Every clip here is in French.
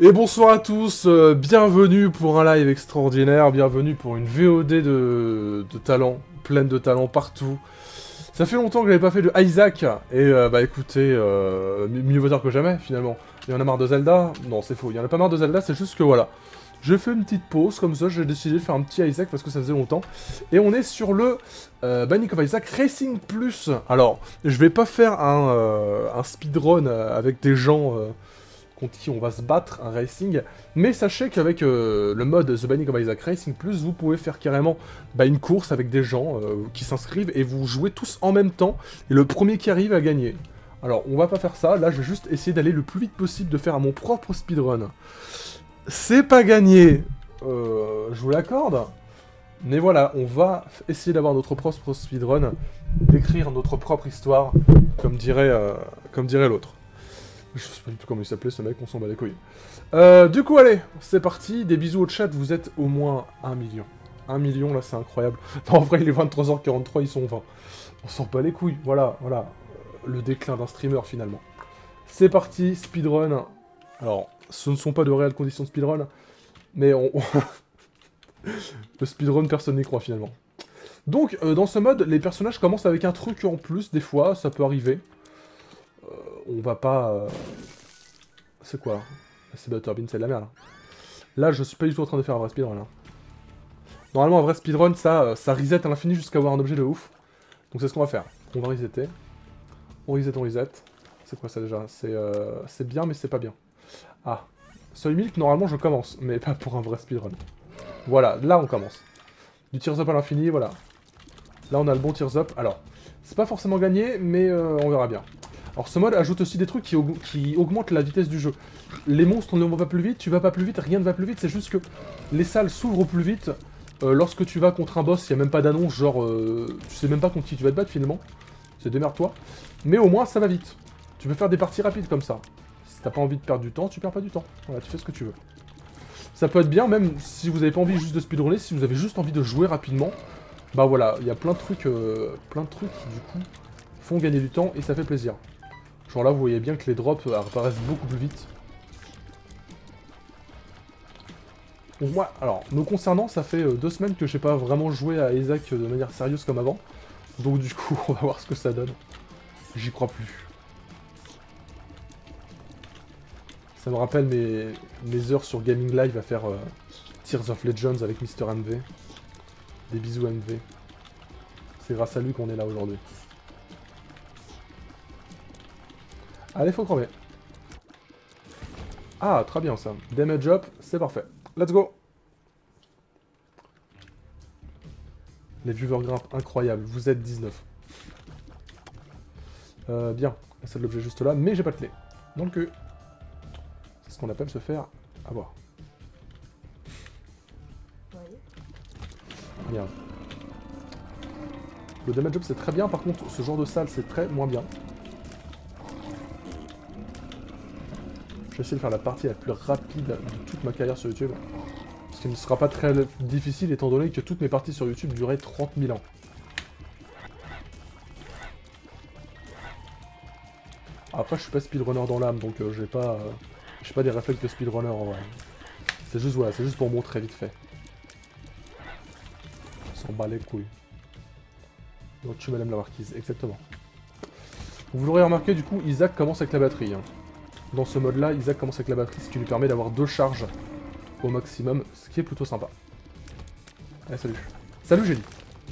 Et bonsoir à tous, euh, bienvenue pour un live extraordinaire, bienvenue pour une VOD de, talent, pleine de talent partout. Ça fait longtemps que j'avais pas fait de Isaac, et euh, bah écoutez, euh, mieux vaut tard que jamais finalement. Il y en a marre de Zelda? Non, c'est faux, il y en a pas marre de Zelda, c'est juste que voilà. J'ai fait une petite pause, comme ça j'ai décidé de faire un petit Isaac parce que ça faisait longtemps. Et on est sur le euh, of Isaac Racing Plus. Alors, je vais pas faire un, un speedrun avec des gens contre qui on va se battre, un racing. Mais sachez qu'avec euh, le mode The Banning of Isaac Racing Plus, vous pouvez faire carrément bah, une course avec des gens euh, qui s'inscrivent et vous jouez tous en même temps. Et le premier qui arrive à gagner. Alors, on va pas faire ça. Là, je vais juste essayer d'aller le plus vite possible, de faire mon propre speedrun. C'est pas gagné, euh, je vous l'accorde. Mais voilà, on va essayer d'avoir notre propre speedrun, d'écrire notre propre histoire, comme dirait l'autre. Je sais pas du tout comment il s'appelait ce mec, on s'en bat les couilles. Euh, du coup, allez, c'est parti. Des bisous au chat, vous êtes au moins 1 million. 1 million, là, c'est incroyable. En vrai, il est 23h43, ils sont 20. On s'en bat les couilles, voilà, voilà. Le déclin d'un streamer, finalement. C'est parti, speedrun. Alors, ce ne sont pas de réelles conditions de speedrun, mais on... le speedrun, personne n'y croit, finalement. Donc, euh, dans ce mode, les personnages commencent avec un truc en plus, des fois, ça peut arriver. Euh, on va pas... euh, C'est quoi? C'est Butterbean, c'est de la merde. Là. Je suis pas du tout en train de faire un vrai speedrun, là. Normalement, un vrai speedrun, ça, euh, ça reset à l'infini jusqu'à avoir un objet de ouf. Donc c'est ce qu'on va faire. On va resetter. On reset, on reset. C'est quoi ça déjà? C'est euh, bien, mais c'est pas bien. Ah. Seuil Milk, normalement, je commence, mais pas pour un vrai speedrun. Voilà, là, on commence. Du Tears Up à l'infini, voilà. Là, on a le bon Tears Up. Alors, c'est pas forcément gagné, mais on verra bien. Alors, ce mode ajoute aussi des trucs qui, qui augmentent la vitesse du jeu. Les monstres ne vont pas plus vite, tu vas pas plus vite, rien ne va plus vite, c'est juste que les salles s'ouvrent plus vite. Euh, lorsque tu vas contre un boss, il n'y a même pas d'annonce, genre, euh, tu sais même pas contre qui tu vas te battre finalement. C'est démerde-toi. Mais au moins, ça va vite. Tu peux faire des parties rapides comme ça. Si t'as pas envie de perdre du temps, tu perds pas du temps. Voilà, tu fais ce que tu veux. Ça peut être bien, même si vous avez pas envie juste de speedrunner, si vous avez juste envie de jouer rapidement, bah voilà, il y a plein de trucs, euh, plein de trucs qui du coup font gagner du temps et ça fait plaisir. Genre là, vous voyez bien que les drops euh, apparaissent beaucoup plus vite. Moi, alors, me concernant, ça fait euh, deux semaines que j'ai pas vraiment joué à Isaac euh, de manière sérieuse comme avant. Donc du coup, on va voir ce que ça donne. J'y crois plus. Ça me rappelle mes, heures sur Gaming Live à faire Tears of Legends avec Mr. MV. Des bisous MV. C'est grâce à lui qu'on est là aujourd'hui. Allez, faut crever. Ah, très bien ça. Damage up, c'est parfait. Let's go Les viewers grimpent, incroyable. Vous êtes 19. Euh, bien. C'est de l'objet juste là, mais j'ai pas de clé. Dans le cul. C'est ce qu'on appelle se faire avoir. Merde. Le damage up c'est très bien, par contre ce genre de salle c'est très moins bien. Vais essayer de faire la partie la plus rapide de toute ma carrière sur YouTube. Ce qui ne sera pas très difficile étant donné que toutes mes parties sur YouTube duraient 30 000 ans. Après je suis pas speedrunner dans l'âme donc euh, j'ai pas, euh, j'ai pas des réflexes de speedrunner en vrai. C'est juste voilà, c'est juste pour montrer vite fait. On s'en bat les couilles. Donc tu madame la marquise, exactement. Vous l'aurez remarqué du coup, Isaac commence avec la batterie. hein. Dans ce mode là, Isaac commence avec la batterie, ce qui lui permet d'avoir deux charges au maximum, ce qui est plutôt sympa. Allez, salut. Salut Gélie.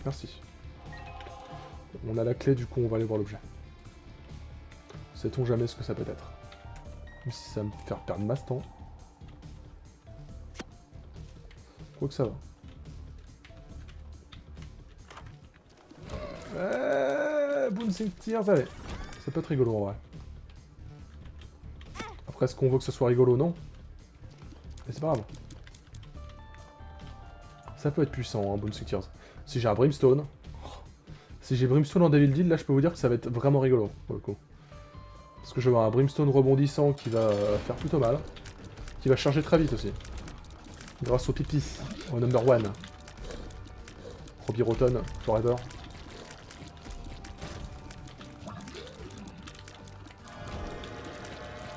Merci. On a la clé, du coup on va aller voir l'objet. Sait-on jamais ce que ça peut être? Même si ça va me faire perdre masse temps. Je crois que ça va. Euh, Bouncing Tears, allez. Ça peut être rigolo en vrai. Après, est-ce qu'on veut que ce soit rigolo Non. Mais c'est pas grave. Ça peut être puissant, hein, Tears. Si j'ai un Brimstone... Si j'ai Brimstone en Devil Deal, là, je peux vous dire que ça va être vraiment rigolo, pour le coup. Parce que je vais avoir un Brimstone rebondissant qui va faire plutôt mal. Qui va charger très vite aussi. Grâce au pipi, au number one. Robbie Rotten, forever.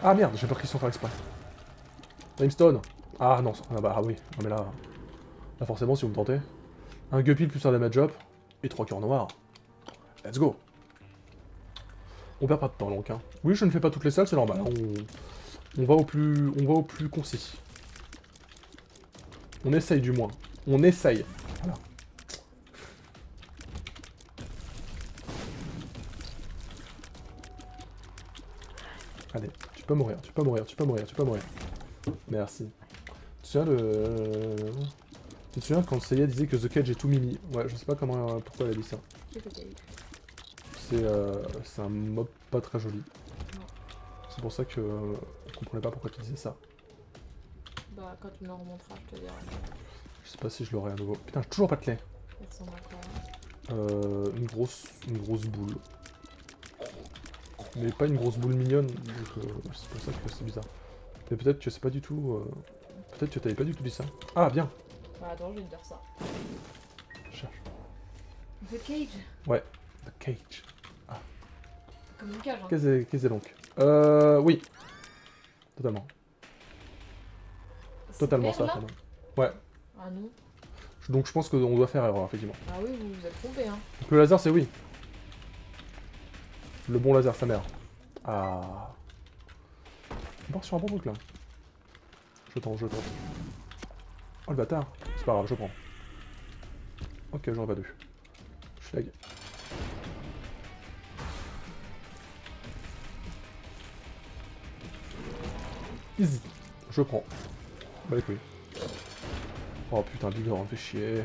Ah merde, j'ai pas pris sans faire exprès. Brimstone Ah non, ah bah ah oui, non mais là... Là forcément si vous me tentez. Un Guppy plus un damage up, et trois cœurs noirs. Let's go On perd pas de temps donc hein. Oui je ne fais pas toutes les salles, c'est normal. On... on va au plus. On va au plus concis. On essaye du moins. On essaye. Voilà. Allez, peux mourir, tu peux mourir, tu peux mourir, tu peux mourir. Merci. Tu te souviens de... Tu te souviens quand Seiya disait que The Cage est tout mimi? Ouais, je sais pas comment, euh, pourquoi elle a dit ça. C'est euh, c'est un mob pas très joli. C'est pour ça que euh, on comprenait pas pourquoi tu disais ça. Bah, quand tu me le remonteras, je te dirai. Je sais pas si je l'aurai à nouveau. Putain, j'ai toujours pas de clé. Euh, une grosse, une grosse boule. Mais pas une grosse boule mignonne, donc euh, c'est pour ça que c'est bizarre. Mais peut-être que c'est pas du tout... euh, Peut-être que t'avais pas du tout dit ça. Ah, bien Bah, attends, je vais te dire ça. Je cherche. The Cage The Cage. Comme une cage, hein. Qu'est-ce que que donc? Euh... Oui. Totalement. C'est Totalement ça. Ouais. Ah non. Donc je pense qu'on doit faire erreur, effectivement. Ah oui, vous vous êtes trompé, hein. Donc le laser, c'est oui. Le bon laser, sa mère. Ah. On part sur un bon truc là. Je tente, je tente. Oh le bâtard. C'est pas grave, je prends. Ok, j'aurais pas dû. Je lag. Easy. Je prends. Bah les couilles. Oh putain, Big Horn, fait chier.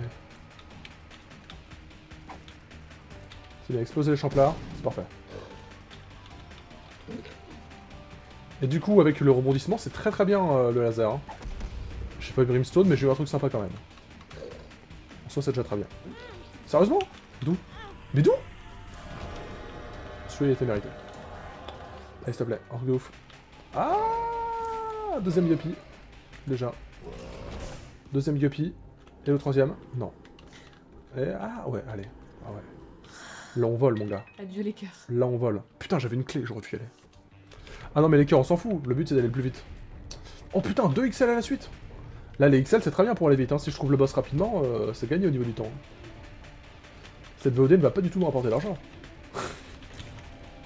C'est bien, exploser les champlards, c'est parfait. Et du coup, avec le rebondissement, c'est très très bien euh, le laser. Hein. J'ai pas eu Brimstone, mais j'ai eu un truc sympa quand même. En soi, c'est déjà très bien. Sérieusement? D'où? Mais d'où? Celui-là, il était mérité. Allez, s'il te plaît, de ouf. Ah Deuxième Guppy. Déjà. Deuxième Guppy. Et le troisième? Non. Et, ah ouais, allez. Ah ouais. Là, on vole, mon gars. Adieu les cœurs. Là, on vole. Putain, j'avais une clé, j'aurais pu y aller. Ah non, mais les cœurs, on s'en fout. Le but, c'est d'aller le plus vite. Oh putain, 2 XL à la suite Là, les XL, c'est très bien pour aller vite. hein. Si je trouve le boss rapidement, euh, c'est gagné au niveau du temps. Cette VOD ne va pas du tout me rapporter d'argent.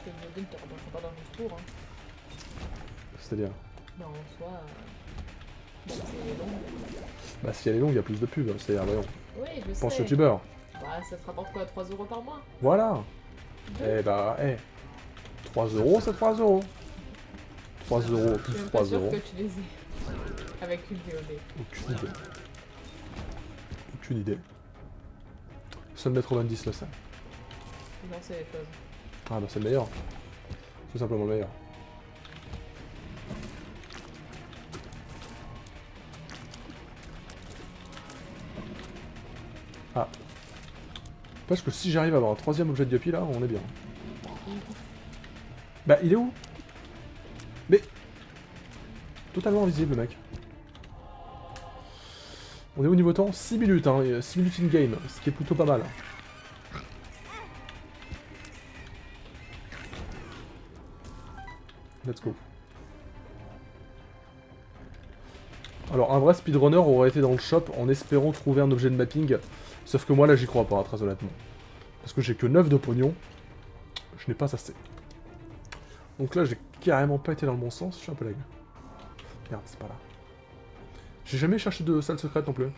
Une modèle, tu rapporteras pas dans mon tour, hein. C'est-à-dire... Bah, en soi. euh, Bon, c'est long. Bah, si elle est longue, il y a plus de pubs. C'est-à-dire, voyons. Oui, je sais. Pense youtubeur. Bah, ça te rapporte quoi 3 euros par mois? Voilà Eh bah, eh. 3 euros, c'est 3 euros. 3 euros plus suis même 3 pas sûre euros. que tu les aies. Avec une VOD. Aucune idée. Aucune idée. Seul Metro 90 le sait. Non, c'est les choses. Ah bah c'est le meilleur. Tout simplement le meilleur. Ah. Parce que si j'arrive à avoir un troisième objet de Guppy là, on est bien. Bah il est où? Totalement invisible le mec. On est au niveau temps 6 minutes, hein, et 6 minutes in game, ce qui est plutôt pas mal. Let's go. Alors un vrai speedrunner aurait été dans le shop en espérant trouver un objet de mapping, sauf que moi là j'y crois pas, très honnêtement. Parce que j'ai que 9 de pognon, je n'ai pas assez. Donc là j'ai carrément pas été dans le bon sens, je suis un peu lag. Merde, c'est pas là. J'ai jamais cherché de salle secrète non plus.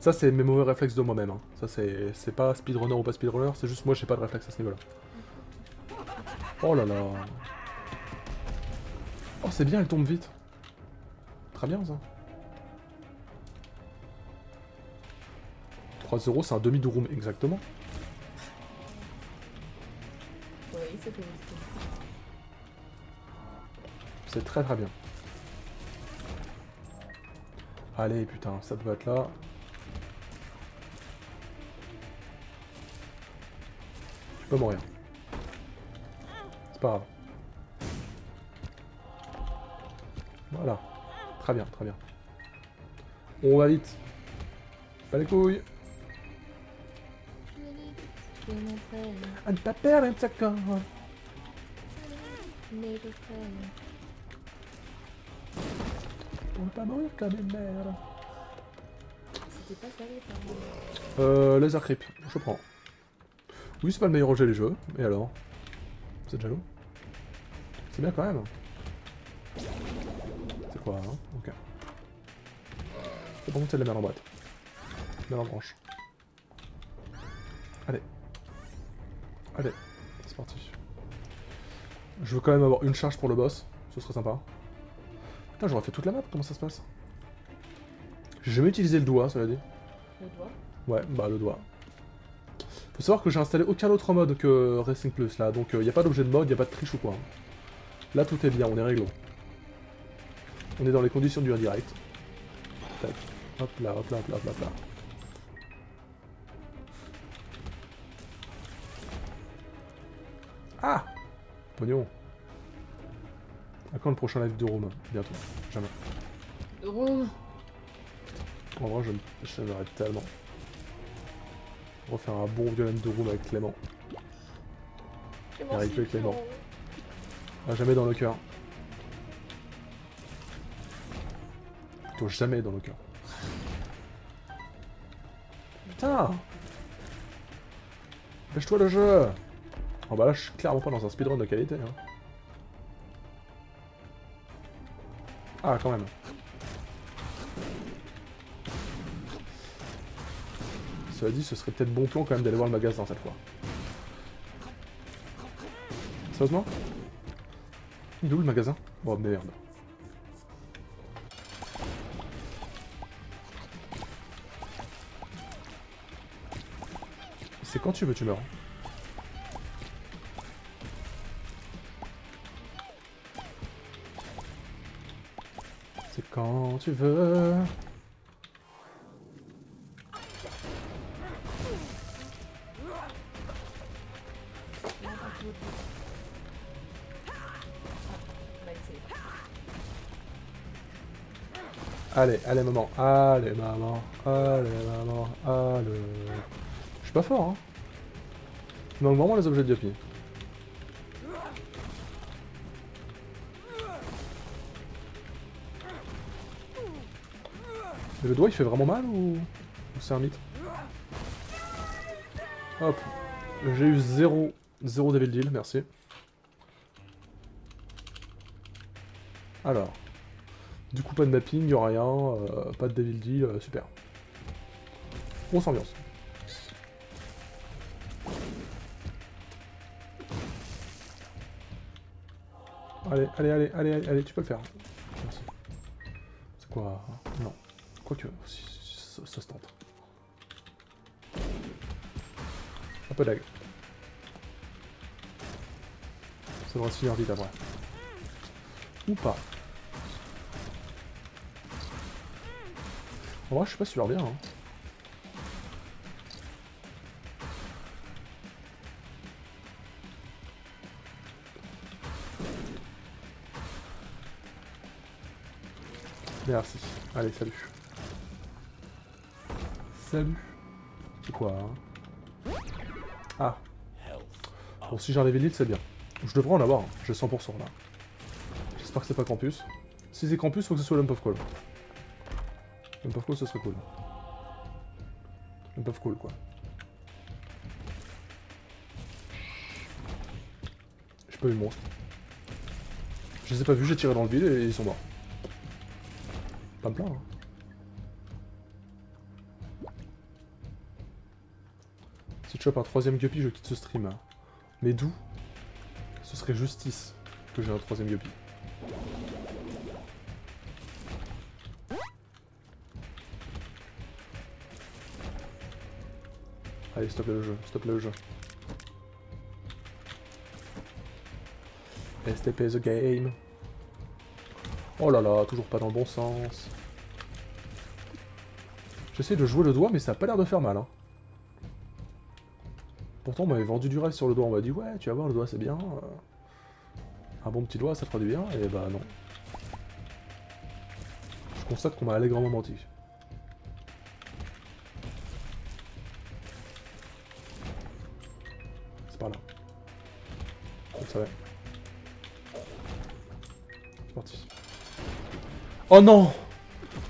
Ça c'est mes mauvais réflexes de moi-même. hein. Ça c'est pas speedrunner ou pas speedrunner, c'est juste moi j'ai pas de réflexe à ce niveau-là. Oh là là. Oh, c'est bien, elle tombe vite. Très bien, ça. 3 euros, c'est un demi de room, exactement. Oui, C'est très très bien. Allez, putain, ça peut être là. Tu peux mourir. C'est pas grave. Voilà. Très bien, très bien. On va vite. Pas les couilles. Je À ne pas perdre un sac. Ne pas mourir comme une merde. Euh, laser creep, je prends. Oui, c'est pas le meilleur jeu les jeux, et alors? Vous êtes jaloux? C'est bien quand même. C'est quoi, hein? Ok. C'est bon, c'est de la merde en boîte. Merde en branche. Allez. Allez, c'est parti. Je veux quand même avoir une charge pour le boss, ce serait sympa. Putain, j'aurais fait toute la map, comment ça se passe J'ai jamais utilisé le doigt, cela dit. Le doigt. Ouais, bah le doigt. Faut savoir que j'ai installé aucun autre mode que Racing Plus là, donc il n'y a pas d'objet de mode, il a pas de triche ou quoi. Là tout est bien, on est réglo. On est dans les conditions du indirect. Tac. Hop là, hop là, hop là, hop là, hop là. Ah Pognon. À quand le prochain live de Rome Bientôt. Jamais. De Rome. En vrai, m'arrête tellement. Refaire un bon violent de room avec Clément. Clément Cyclone. Clément. Ah, jamais dans le cœur. Plutôt jamais dans le cœur. Putain Lâche-toi le jeu Oh bah là, je suis clairement pas dans un speedrun de qualité. Hein. Ah, quand même. Cela dit, ce serait peut-être bon plan quand même d'aller voir le magasin cette fois. Sérieusement? Il est où le magasin? Oh merde. C'est quand tu veux, tu meurs. Tu veux. Allez, allez maman, allez maman, allez maman, allez. Je suis pas fort, hein. Il manque vraiment les objets de Yopi. Mais le doigt il fait vraiment mal ou, ou c'est un mythe Hop, j'ai eu 0, 0 Devil Deal, merci. Alors, du coup, pas de mapping, y a rien, euh, pas de Devil Deal, euh, super. Grosse ambiance. Allez, allez, allez, allez, allez, tu peux le faire. C'est quoi? Quoique, ça, ça se tente. Un peu lag. Ça devrait se finir vite après. Ou pas. En vrai, je suis pas super bien. Hein. Merci. Allez, salut. Salut. C'est quoi hein Ah. Bon, si level lead, c'est bien. Je devrais en avoir, hein. j'ai 100% là. J'espère que c'est pas campus. Si c'est campus, faut que ce soit Lump of Call. Lump of Call, ce serait cool. Lump of Call, quoi. J'ai pas eu le monstre. Je les ai pas vus, j'ai tiré dans le vide et ils sont morts. Pas me plaindre. hein. Chopes un troisième guppy, je quitte ce stream. hein. Mais d'où Ce serait justice que j'ai un troisième guppy. Allez, stop le jeu, stop le jeu. STP the game. Oh là là, toujours pas dans le bon sens. J'essaie de jouer le doigt, mais ça a pas l'air de faire mal. Hein. Pourtant, on m'avait vendu du rêve sur le doigt. On m'a dit, ouais, tu vas voir, le doigt c'est bien. euh, Un bon petit doigt, ça fera du bien. Et bah non. Je constate qu'on m'a allègrement menti. C'est par là. On savait. C'est parti. Oh non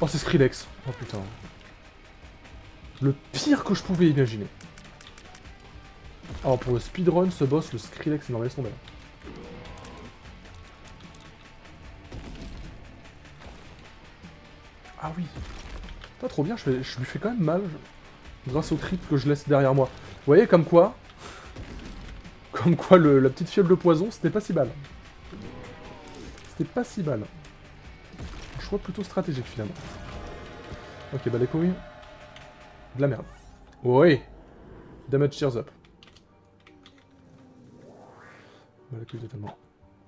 Oh, c'est Skrillex. Oh putain. Le pire que je pouvais imaginer. Alors pour le speedrun, ce boss, le Skrillex, non, laisse tomber. Ah oui. Pas trop bien, je, lui fais quand même mal. Grâce au crit que je laisse derrière moi. Vous voyez, comme quoi... Comme quoi, la petite fiole de poison, c'était pas si mal. C'était pas si mal. Un choix plutôt stratégique, finalement. Ok, bah les couilles. De la merde. Oui Damage cheers up. Totalement.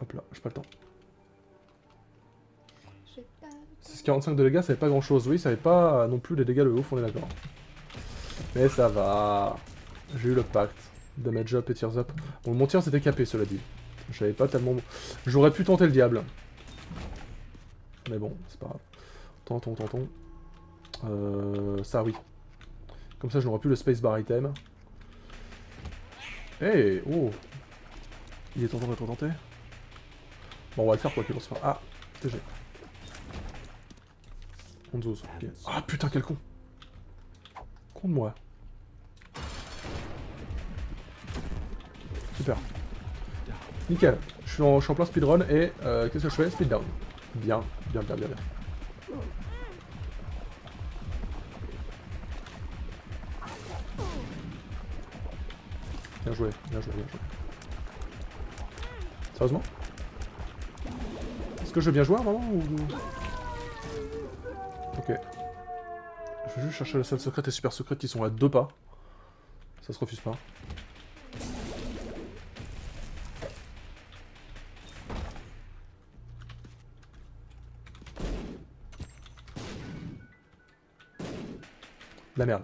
Hop là, j'ai pas le temps. J'ai pas le 645 de dégâts, ça fait pas grand chose. Oui, ça fait pas non plus les dégâts de ouf, on est d'accord. Mais ça va. J'ai eu le pacte. Damage up et tears up. Bon, mon tir c'était capé, cela dit. J'avais pas tellement. J'aurais pu tenter le diable. Mais bon, c'est pas grave. Tentons, tentons. Euh, ça, oui. Comme ça, je n'aurai plus le spacebar item. Hey Oh Il est tentant d'être tenté. Bon, on va le faire quoi qu'il en soit. Ah TG. 11 ok. Ah putain, quel con Con de moi. Super. Nickel. Je suis en, je suis en plein speedrun et euh, qu'est-ce que je fais? Speed down. Bien, bien, bien, bien, bien. Bien joué, bien joué, bien joué. Sérieusement Est-ce que je vais bien jouer moment ou... Ok. Je vais juste chercher la salle secrète et super secrète qui sont à deux pas. Ça se refuse pas. La merde.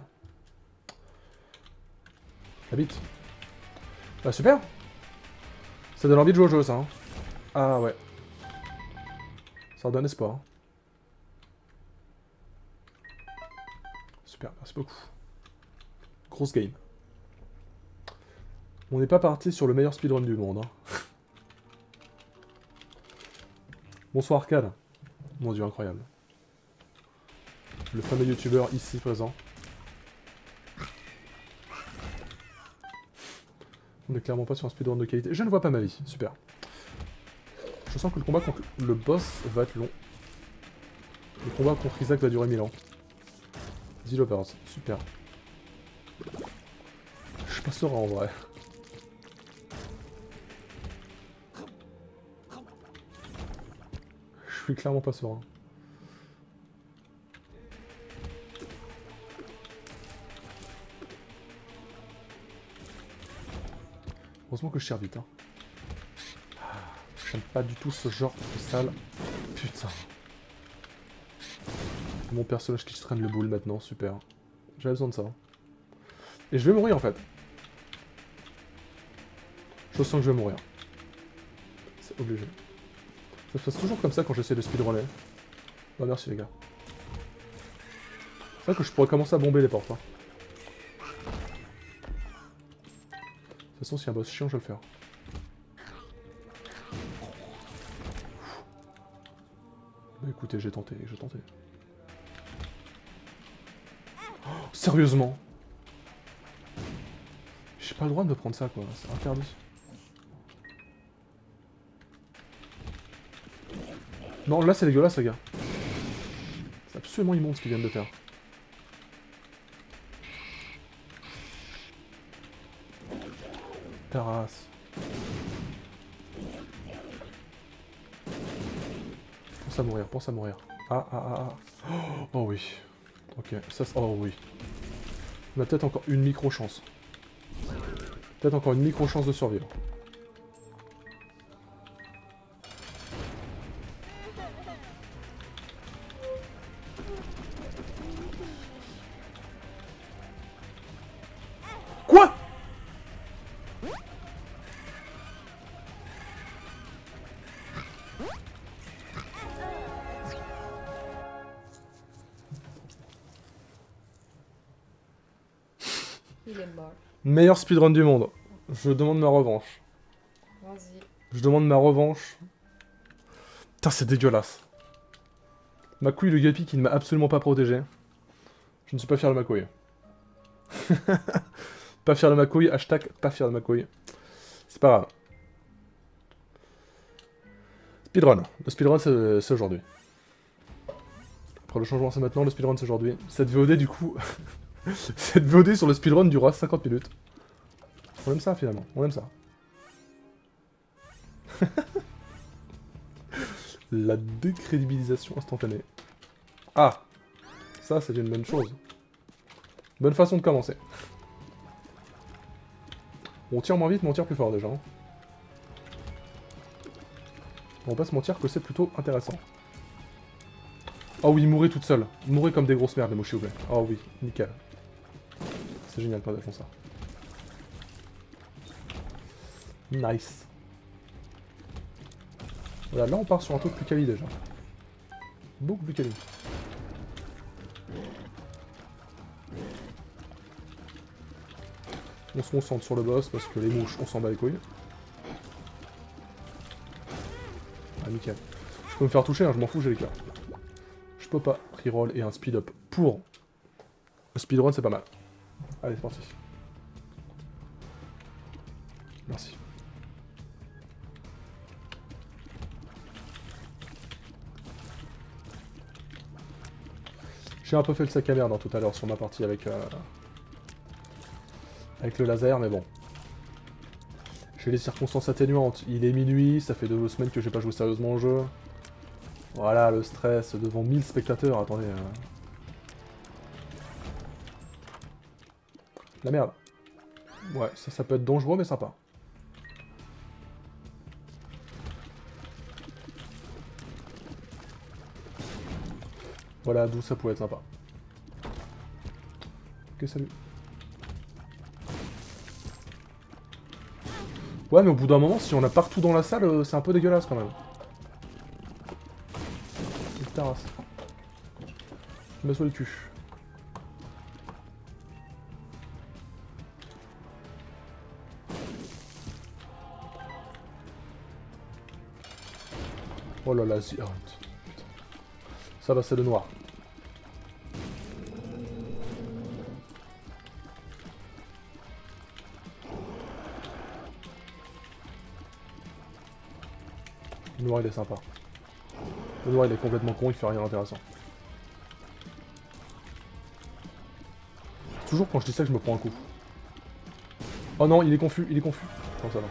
La bite. Bah super Ça donne envie de jouer au jeu ça. hein. Ah ouais. Ça redonne espoir. Super, merci beaucoup. Grosse game. On n'est pas parti sur le meilleur speedrun du monde. hein. Bonsoir Arcade. Mon dieu, incroyable. Le fameux youtubeur ici présent. On n'est clairement pas sur un speedrun de qualité. Je ne vois pas ma vie, super. Je sens que le combat contre le boss va être long. Le combat contre Isaac va durer 1000 ans. The Lovers, super. Je suis pas serein en vrai. Je suis clairement pas serein. Heureusement que je tire vite. Hein. J'aime pas du tout ce genre de salle. Putain. Mon personnage qui se traîne le boule maintenant, super. J'avais besoin de ça. hein. Et je vais mourir en fait. Je sens que je vais mourir. C'est obligé. Ça se passe toujours comme ça quand j'essaie de speedrunner. Bah merci les gars. C'est vrai que je pourrais commencer à bomber les portes. hein. Façon, s'il y a un boss chiant, je vais le faire. Bah écoutez, j'ai tenté, j'ai tenté. Oh, sérieusement? J'ai pas le droit de me prendre ça, quoi. C'est interdit. Non, là, c'est dégueulasse, les gars. C'est absolument immonde ce qu'ils viennent de faire. Ta race. Pense à mourir, pense à mourir. Ah, ah, ah, ah. Oh, oui. Ok, ça. Oh oui. On a peut-être encore une micro-chance. Peut-être encore une micro-chance de survivre. Meilleur speedrun du monde. Je demande ma revanche. Vas-y. Je demande ma revanche. Putain, c'est dégueulasse. Ma couille, le guppy qui ne m'a absolument pas protégé. Je ne suis pas fier de ma couille. pas fier de ma couille, hashtag pas fier de ma couille. C'est pas grave. Speedrun. Le speedrun, c'est c'est aujourd'hui. Après le changement, c'est maintenant. Le speedrun, c'est aujourd'hui. Cette VOD, du coup... Cette VOD sur le speedrun durera 50 minutes. On aime ça, finalement. On aime ça. La décrédibilisation instantanée. Ah Ça, c'est une bonne chose. Bonne façon de commencer. On tire moins vite, mais on tire plus fort déjà. hein. On va pas se mentir que c'est plutôt intéressant. Oh oui, mourrez toute seule. Mourrez comme des grosses merdes, les mots, s'il. Oh oui, nickel. Génial quand elles font ça. Nice. Voilà, là on part sur un truc plus quali déjà. Beaucoup plus quali. On se concentre sur le boss parce que les mouches, on s'en bat les couilles. Ah nickel. Je peux me faire toucher, hein, je m'en fous, j'ai les cœurs. Je peux pas. Reroll et un speed up pour. Le speedrun c'est pas mal. Allez, c'est parti. Merci. J'ai un peu fait le sac à merde hein, tout à l'heure sur ma partie avec, euh, avec le laser, mais bon. J'ai les circonstances atténuantes. Il est minuit, ça fait deux semaines que j'ai pas joué sérieusement au jeu. Voilà, le stress devant 1000 spectateurs, attendez. euh. La merde. Ouais, ça, peut être dangereux, mais sympa. Voilà, d'où ça pouvait être sympa. Ok, salut. Ouais, mais au bout d'un moment, si on a partout dans la salle, euh, c'est un peu dégueulasse quand même. Quelle terrasse. Je me le cul. Oh là là. Putain. Ça va, c'est le noir. Le noir, il est sympa. Le noir, il est complètement con, il fait rien d'intéressant. Toujours quand je dis ça que je me prends un coup. Oh non, il est confus, il est confus. Non, ça va.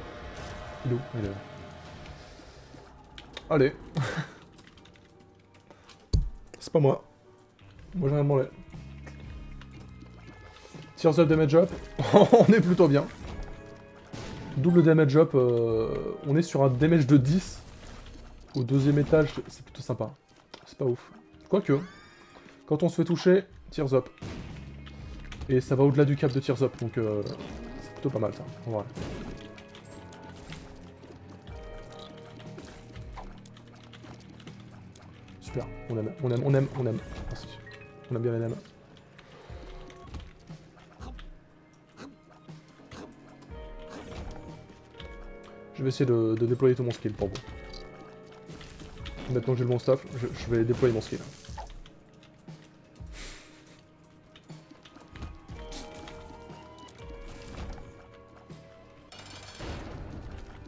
Il est où? Il est là. Allez. C'est pas moi. Moi j'ai rien demandé. Tears up damage up. on est plutôt bien. Double damage up. euh, on est sur un damage de 10. Au deuxième étage, c'est plutôt sympa. C'est pas ouf. Quoique, quand on se fait toucher, tears up. Et ça va au-delà du cap de tears up, donc euh, c'est plutôt pas mal ça, en vrai. On aime, on aime, on aime, on aime. Merci. On aime bien les nems. Je vais essayer de, déployer tout mon skill pour vous. Maintenant que j'ai le bon stuff, je, je vais déployer mon skill.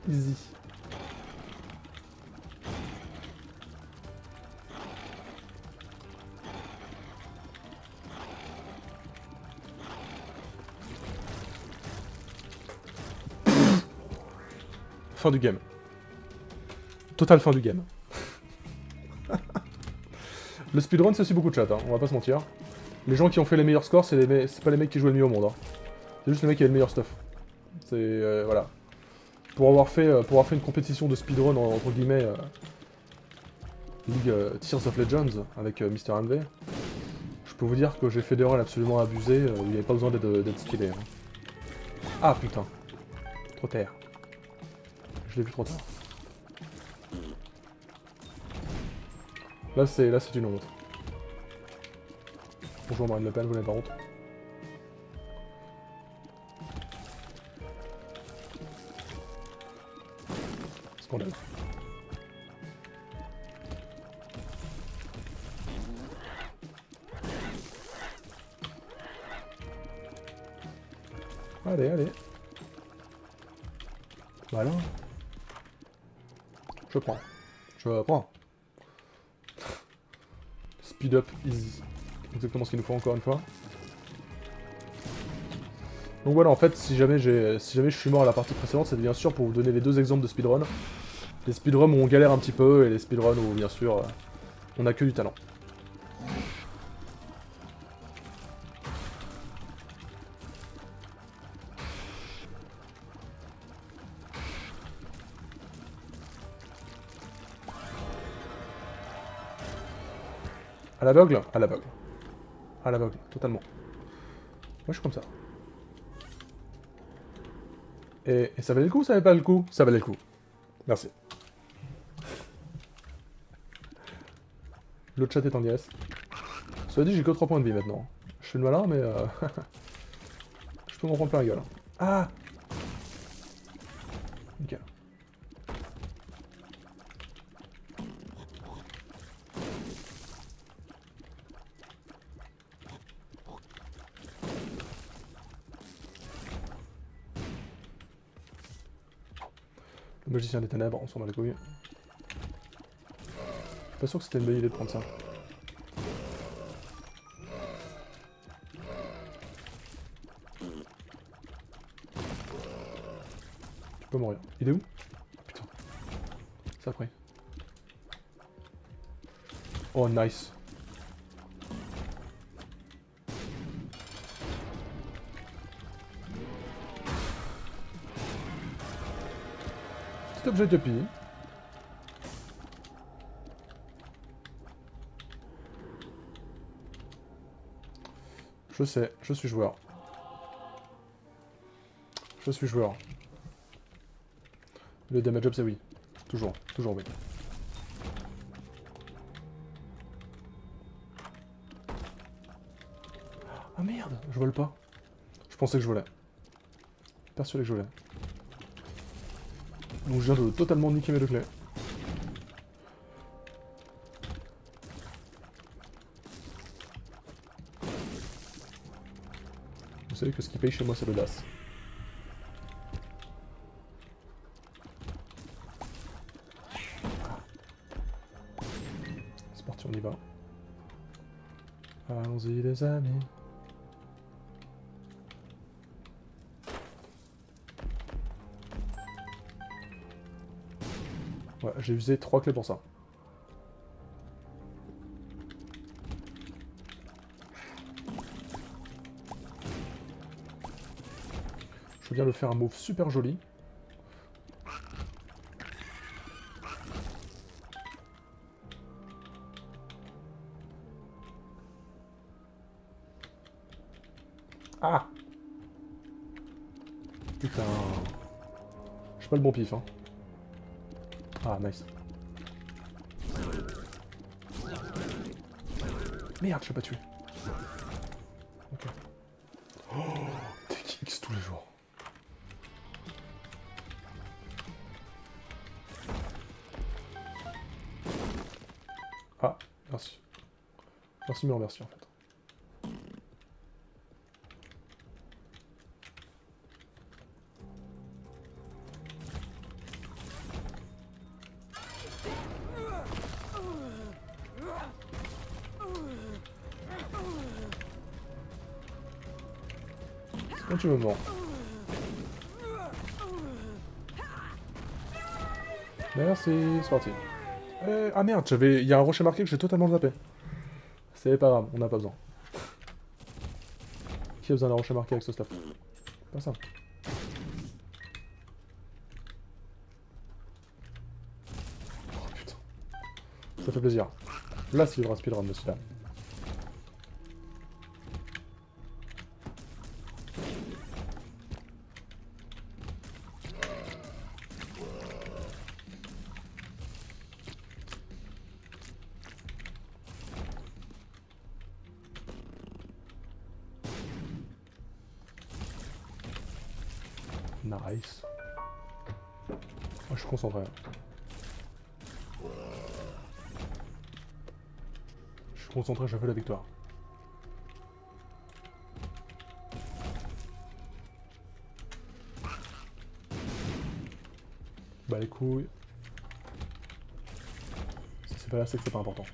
Easy. Fin du game. Total fin du game. Le speedrun c'est aussi beaucoup de chat, hein, on va pas se mentir. Les gens qui ont fait les meilleurs scores, c'est me- pas les mecs qui jouent le mieux au monde. hein. C'est juste les mecs qui avaient le meilleur stuff. C'est... euh, voilà. Pour avoir fait, euh, pour avoir fait une compétition de speedrun, en- entre guillemets, euh, League euh, Tears of Legends avec Mr. MV, je peux vous dire que j'ai fait des runs absolument abusés, où il n'y avait pas besoin d'être skillé. hein. Ah putain. Trop tard l'ai vu trop tard. Là c'est là c'est une honte. Bonjour Marine Le Pen, vous n'avez pas honte. Scandale. Allez, allez. Voilà. Je prends. Je prends. Speed up is exactement ce qu'il nous faut encore une fois. Donc voilà, en fait, si jamais, si jamais je suis mort à la partie précédente, c'est bien sûr pour vous donner les deux exemples de speedrun. Les speedruns où on galère un petit peu, et les speedruns où, bien sûr, euh, on a que du talent. L'aveugle À l'aveugle. À l'aveugle, totalement. Moi je suis comme ça. Et, ça valait le coup ou ça valait pas le coup? Ça valait le coup. Merci. Le chat est en dièse. Cela dit, j'ai que 3 points de vie maintenant. Je suis le malin, mais... Euh... je peux m'en prendre plein la gueule. Ah Nickel. Le magicien des ténèbres, on s'en bat les couilles. Pas sûr que c'était une bonne idée de prendre ça. Je peux mourir. Il est où? Putain. Ça après. Oh nice. Objet de pille. Je sais, je suis joueur. Je suis joueur. Le damage up c'est oui. Toujours, toujours oui. Ah merde, je vole pas. Je pensais que je volais. Persuadé que je volais. Donc je viens de totalement niquer mes deux clés. Vous savez que ce qui paye chez moi c'est DAS. C'est parti, on y va. Allons-y les amis. J'ai usé trois clés pour ça. Je bien le faire un move super joli. Ah Putain. Je suis pas le bon pif, hein. Ah, nice. Merde, je l'ai pas tué. Ok. Oh, TX tous les jours. Ah, merci. Merci, mais merci en fait. Tu me mens. Merci, c'est parti. Eh, ah merde, j'avais, il y a un rocher marqué que j'ai totalement zappé. C'est pas grave, on n'a pas besoin. Qui a besoin d'un rocher marqué avec ce stuff? Personne. Oh putain. Ça fait plaisir. Là, c'est le speedrun de celui-là. Je suis concentré, je veux la victoire. Bah les couilles. Si c'est pas là, c'est que c'est pas important.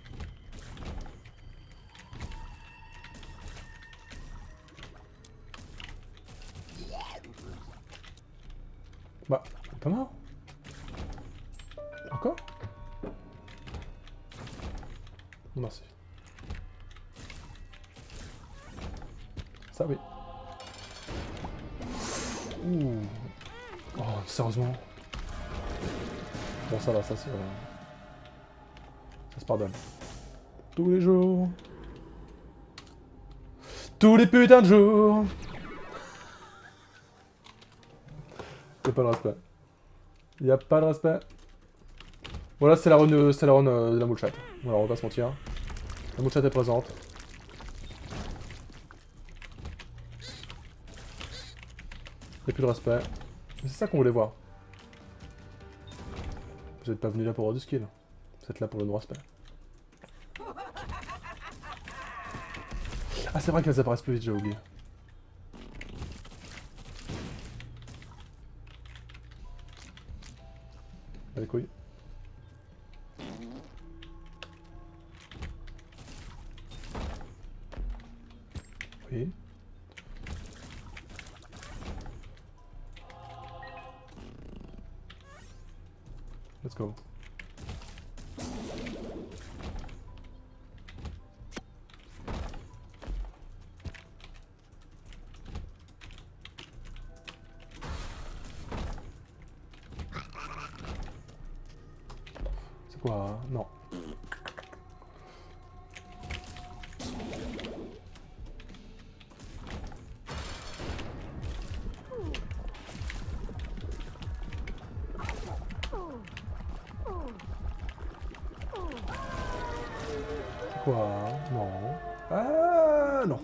Sérieusement. Bon, ça va, ça c'est... euh, Ça se pardonne. Tous les jours. Tous les putains de jours. Y'a pas de respect. Y'a pas de respect. Voilà, c'est la run, euh, c'est la run euh, de la moule-chat. Voilà, on va pas se mentir. La moule-chat est présente. Y'a plus de respect. C'est ça qu'on voulait voir. Vous êtes pas venu là pour avoir du skill. Vous êtes là pour le non-respect. Ah, c'est vrai qu'elles apparaissent plus vite, j'ai oublié. Quoi hein Non. Quoi Non. Ah non.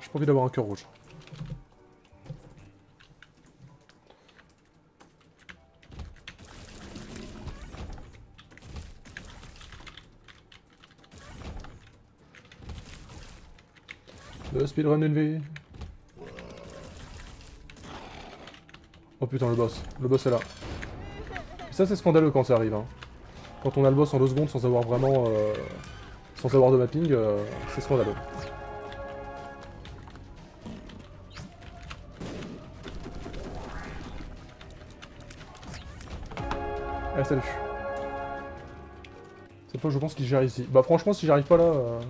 J'ai pas envie d'avoir un cœur rouge. Le speedrun vie. Oh putain, le boss. Le boss est là. Ça, c'est scandaleux quand ça arrive. Hein. Quand on a le boss en deux secondes sans avoir vraiment... euh, sans avoir de mapping, euh, c'est scandaleux. Eh, salut. Cette fois, je pense qu'il gère ici. Bah, franchement, si j'arrive pas là... euh,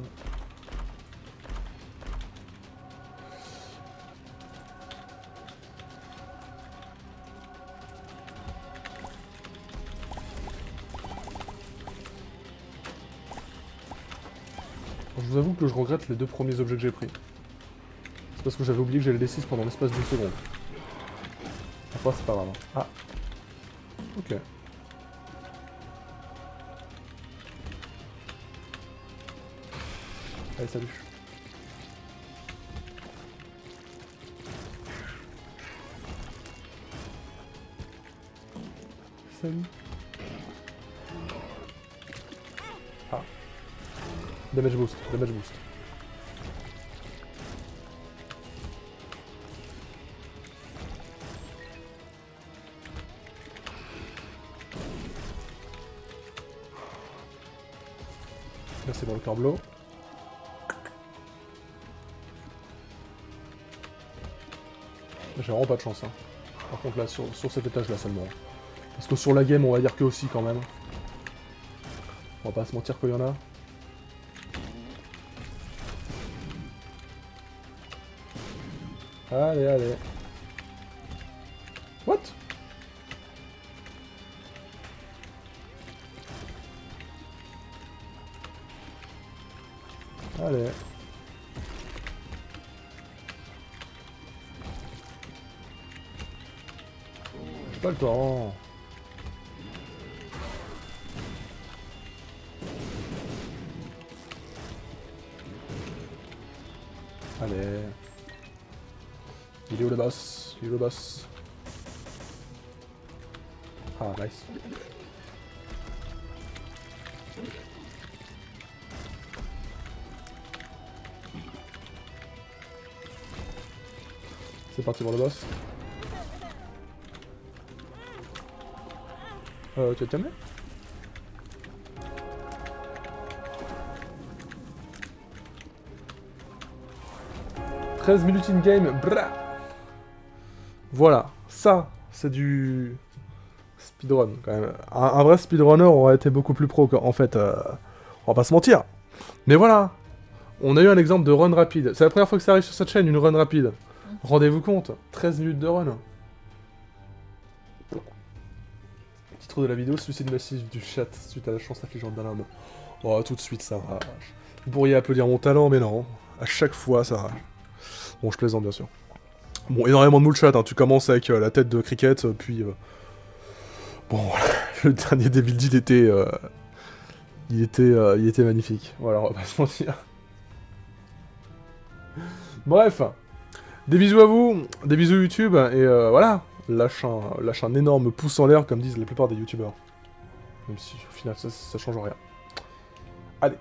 que je regrette les deux premiers objets que j'ai pris. C'est parce que j'avais oublié que j'allais les 6 pendant l'espace d'une seconde. Enfin, c'est pas grave. hein. Ah. Ok. Allez, salut. Salut. Damage boost, damage boost. Merci pour le corbleau. J'ai vraiment pas de chance. Hein. Par contre là, sur, sur cet étage là seulement. Parce que sur la game, on va dire que aussi quand même. On va pas se mentir qu'il y en a. Allez, allez. What? Allez. Pas le temps. Boss Ah, nice. C'est parti pour le boss. Euh, tu te calmer? 13 minutes in-game, bra Voilà, ça, c'est du speedrun, quand même. Un, vrai speedrunner aurait été beaucoup plus pro, en fait. euh, on va pas se mentir. Mais voilà, on a eu un exemple de run rapide. C'est la première fois que ça arrive sur cette chaîne, une run rapide. Rendez-vous compte, 13 minutes de run. Titre de la vidéo, suicide massif du chat suite à la chance affligeante d'un. Oh, tout de suite, ça rage. Vous pourriez applaudir mon talent, mais non. À chaque fois, ça rage. Bon, je plaisante, bien sûr. Bon, énormément de chat, hein. tu commences avec euh, la tête de cricket, euh, puis... euh, Bon, le dernier Devil Deed était... Il était, il était magnifique. Voilà, on va pas se mentir. Bref, des bisous à vous, des bisous YouTube, et voilà, lâche un, lâche un énorme pouce en l'air, comme disent la plupart des youtubeurs. Même si au final ça, ça change rien. Allez,